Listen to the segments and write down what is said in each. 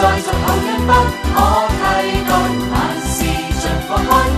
再做好人不可替代凡事尽放开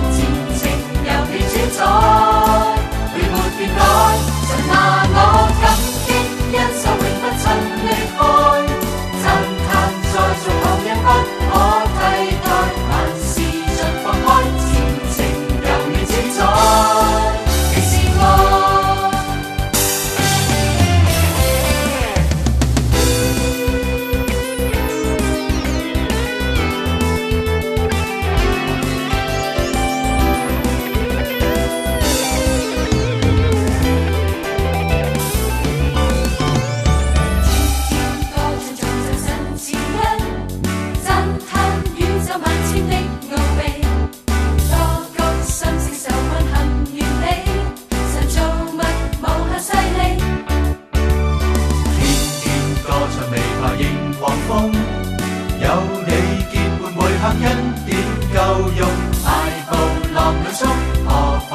风。有你结伴每刻恩典够用，大步浪里速，何？